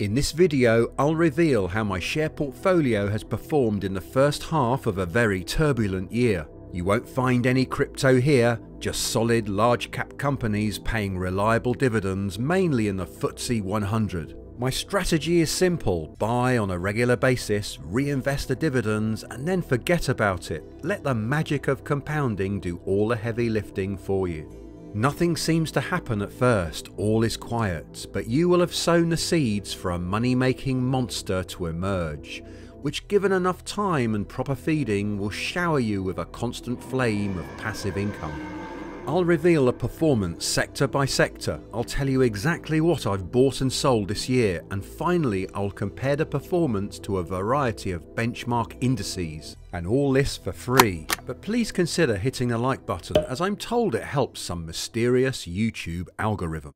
In this video, I'll reveal how my share portfolio has performed in the first half of a very turbulent year. You won't find any crypto here, just solid large cap companies paying reliable dividends mainly in the FTSE 100. My strategy is simple buy on a regular basis, reinvest the dividends, and then forget about it. Let the magic of compounding do all the heavy lifting for you. Nothing seems to happen at first, all is quiet, but you will have sown the seeds for a money making monster to emerge, which, given enough time and proper feeding, will shower you with a constant flame of passive income. I'll reveal the performance sector by sector. I'll tell you exactly what I've bought and sold this year, and finally, I'll compare the performance to a variety of benchmark indices. And all this for free. But please consider hitting the like button, as I'm told it helps some mysterious YouTube algorithm.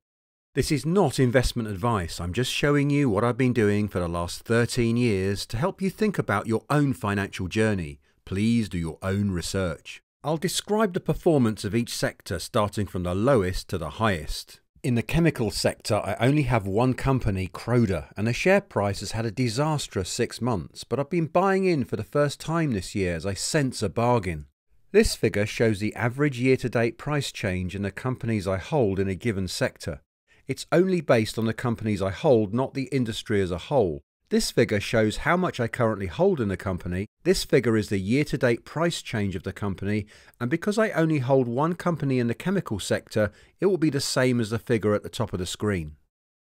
This is not investment advice, I'm just showing you what I've been doing for the last 13 years to help you think about your own financial journey. Please do your own research. I'll describe the performance of each sector starting from the lowest to the highest. In the chemical sector, I only have one company, Croda, and the share price has had a disastrous six months, but I've been buying in for the first time this year as I sense a bargain. This figure shows the average year to date price change in the companies I hold in a given sector. It's only based on the companies I hold, not the industry as a whole, this figure shows how much I currently hold in the company. This figure is the year to date price change of the company, and because I only hold one company in the chemical sector, it will be the same as the figure at the top of the screen.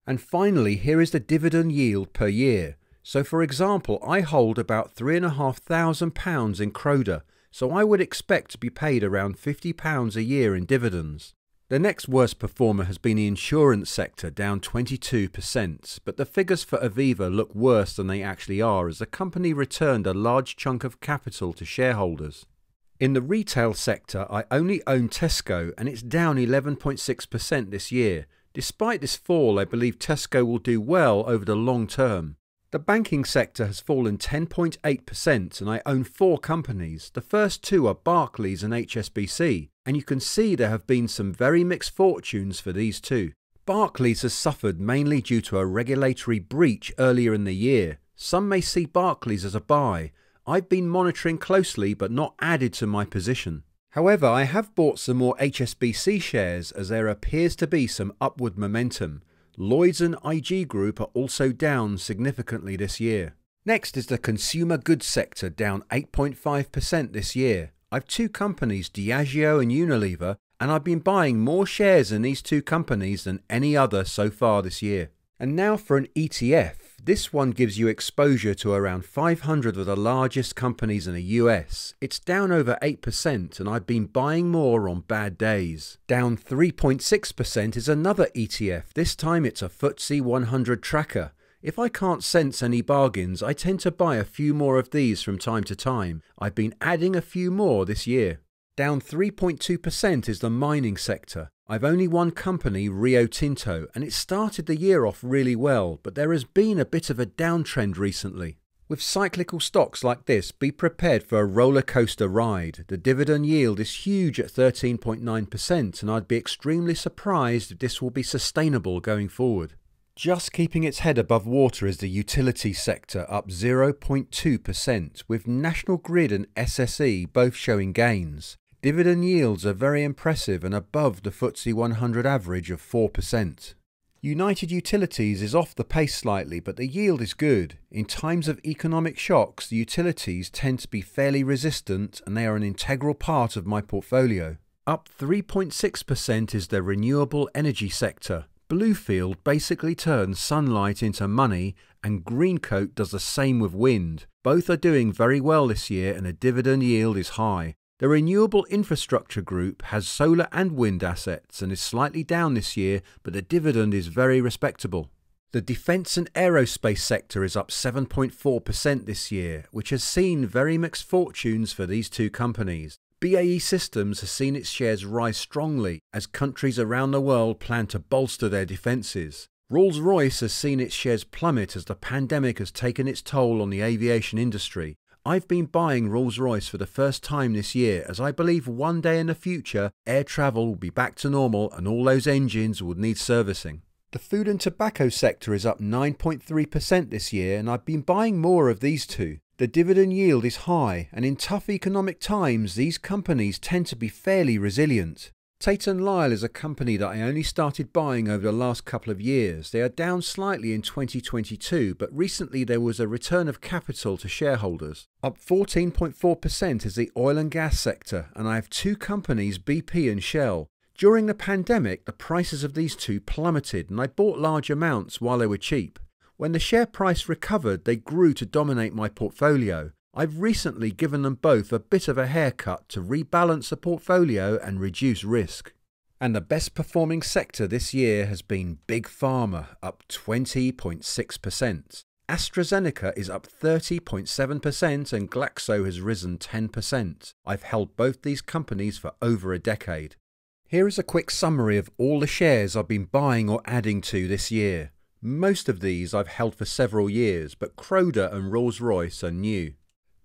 And finally, here is the dividend yield per year. So, for example, I hold about £3,500 in Croda, so I would expect to be paid around £50 a year in dividends. The next worst performer has been the insurance sector, down 22%, but the figures for Aviva look worse than they actually are as the company returned a large chunk of capital to shareholders. In the retail sector, I only own Tesco and it's down 11.6% this year. Despite this fall, I believe Tesco will do well over the long term. The banking sector has fallen 10.8% and I own four companies. The first two are Barclays and HSBC, and you can see there have been some very mixed fortunes for these two. Barclays has suffered mainly due to a regulatory breach earlier in the year. Some may see Barclays as a buy. I've been monitoring closely but not added to my position. However, I have bought some more HSBC shares as there appears to be some upward momentum. Lloyds and IG Group are also down significantly this year. Next is the consumer goods sector, down 8.5% this year. I've two companies, Diageo and Unilever, and I've been buying more shares in these two companies than any other so far this year. And now for an ETF. This one gives you exposure to around 500 of the largest companies in the US. It's down over 8% and I've been buying more on bad days. Down 3.6% is another ETF. This time it's a FTSE 100 tracker. If I can't sense any bargains, I tend to buy a few more of these from time to time. I've been adding a few more this year. Down 3.2% is the mining sector. I've only one company, Rio Tinto, and it started the year off really well, but there has been a bit of a downtrend recently. With cyclical stocks like this, be prepared for a roller coaster ride. The dividend yield is huge at 13.9%, and I'd be extremely surprised if this will be sustainable going forward. Just keeping its head above water is the utility sector, up 0.2%, with National Grid and SSE both showing gains. Dividend yields are very impressive and above the FTSE 100 average of 4%. United Utilities is off the pace slightly, but the yield is good. In times of economic shocks, the utilities tend to be fairly resistant and they are an integral part of my portfolio. Up 3.6% is the renewable energy sector. Bluefield basically turns sunlight into money, and Greencoat does the same with wind. Both are doing very well this year, and the dividend yield is high. The Renewable Infrastructure Group has solar and wind assets and is slightly down this year, but the dividend is very respectable. The defence and aerospace sector is up 7.4% this year, which has seen very mixed fortunes for these two companies. BAE Systems has seen its shares rise strongly as countries around the world plan to bolster their defences. Rolls Royce has seen its shares plummet as the pandemic has taken its toll on the aviation industry, I've been buying Rolls Royce for the first time this year as I believe one day in the future air travel will be back to normal and all those engines will need servicing. The food and tobacco sector is up 9.3% this year, and I've been buying more of these two. The dividend yield is high, and in tough economic times, these companies tend to be fairly resilient. Tate & Lyle is a company that I only started buying over the last couple of years. They are down slightly in 2022, but recently there was a return of capital to shareholders. Up 14.4% is the oil and gas sector, and I have two companies, BP and Shell. During the pandemic, the prices of these two plummeted, and I bought large amounts while they were cheap. When the share price recovered, they grew to dominate my portfolio. I've recently given them both a bit of a haircut to rebalance the portfolio and reduce risk. And the best performing sector this year has been Big Pharma, up 20.6%. AstraZeneca is up 30.7% and Glaxo has risen 10%. I've held both these companies for over a decade. Here is a quick summary of all the shares I've been buying or adding to this year. Most of these I've held for several years, but Croda and Rolls-Royce are new.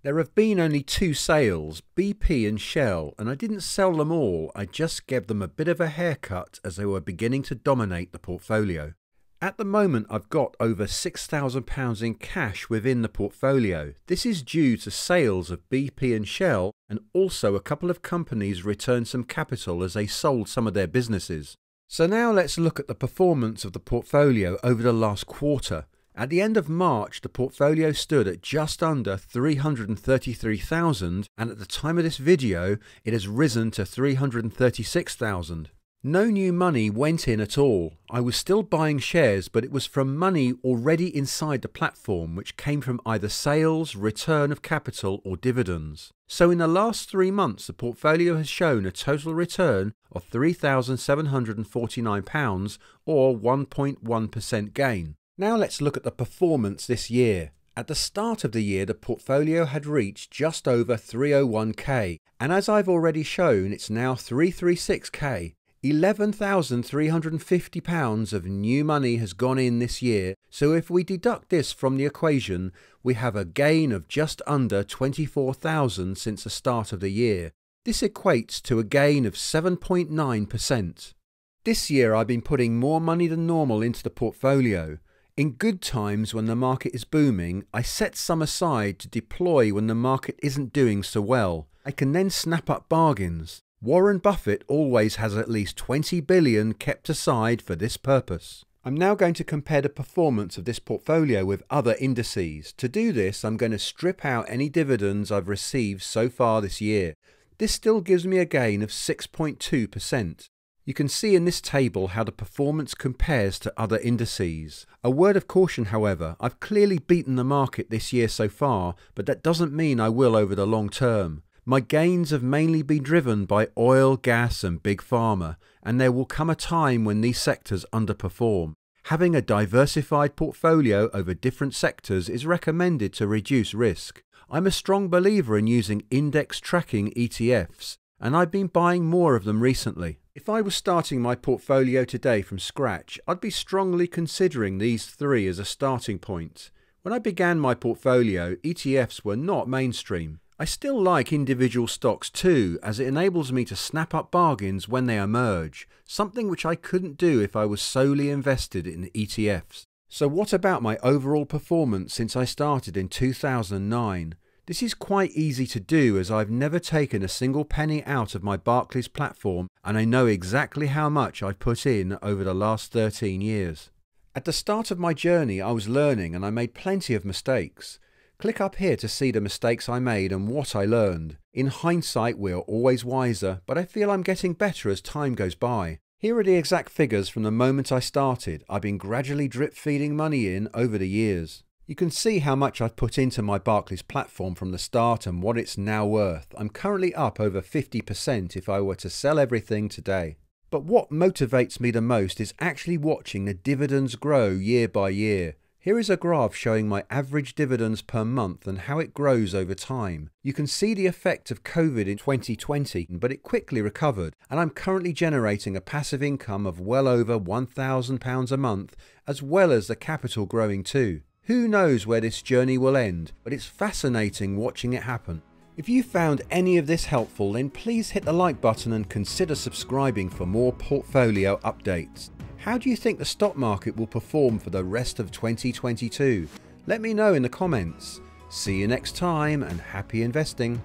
There have been only two sales, BP and Shell, and I didn't sell them all, I just gave them a bit of a haircut as they were beginning to dominate the portfolio. At the moment I've got over £6,000 in cash within the portfolio. This is due to sales of BP and Shell and also a couple of companies returned some capital as they sold some of their businesses. So now let's look at the performance of the portfolio over the last quarter. At the end of March, the portfolio stood at just under 333,000 and at the time of this video, it has risen to 336,000. No new money went in at all. I was still buying shares, but it was from money already inside the platform, which came from either sales, return of capital, or dividends. So in the last three months, the portfolio has shown a total return of £3,749 or 1.1% gain. Now let's look at the performance this year. At the start of the year, the portfolio had reached just over 301k, and as I've already shown, it's now 336k. £11,350 of new money has gone in this year, so if we deduct this from the equation, we have a gain of just under 24,000 since the start of the year. This equates to a gain of 7.9%. This year I've been putting more money than normal into the portfolio. In good times when the market is booming, I set some aside to deploy when the market isn't doing so well. I can then snap up bargains. Warren Buffett always has at least 20 billion kept aside for this purpose. I'm now going to compare the performance of this portfolio with other indices. To do this, I'm going to strip out any dividends I've received so far this year. This still gives me a gain of 6.2%. You can see in this table how the performance compares to other indices. A word of caution however, I've clearly beaten the market this year so far, but that doesn't mean I will over the long term. My gains have mainly been driven by oil, gas and big pharma, and there will come a time when these sectors underperform. Having a diversified portfolio over different sectors is recommended to reduce risk. I'm a strong believer in using index tracking ETFs, and I've been buying more of them recently. If I was starting my portfolio today from scratch, I'd be strongly considering these three as a starting point. When I began my portfolio, ETFs were not mainstream. I still like individual stocks too, as it enables me to snap up bargains when they emerge, something which I couldn't do if I was solely invested in ETFs. So what about my overall performance since I started in 2009? This is quite easy to do as I've never taken a single penny out of my Barclays platform and I know exactly how much I've put in over the last 13 years. At the start of my journey I was learning and I made plenty of mistakes. Click up here to see the mistakes I made and what I learned. In hindsight, we are always wiser, but I feel I'm getting better as time goes by. Here are the exact figures from the moment I started. I've been gradually drip feeding money in over the years. You can see how much I've put into my Barclays platform from the start and what it's now worth. I'm currently up over 50% if I were to sell everything today. But what motivates me the most is actually watching the dividends grow year by year. Here is a graph showing my average dividends per month and how it grows over time. You can see the effect of COVID in 2020, but it quickly recovered, and I'm currently generating a passive income of well over £1,000 a month, as well as the capital growing too. Who knows where this journey will end, but it's fascinating watching it happen. If you found any of this helpful, then please hit the like button and consider subscribing for more portfolio updates. How do you think the stock market will perform for the rest of 2022? Let me know in the comments. See you next time and happy investing.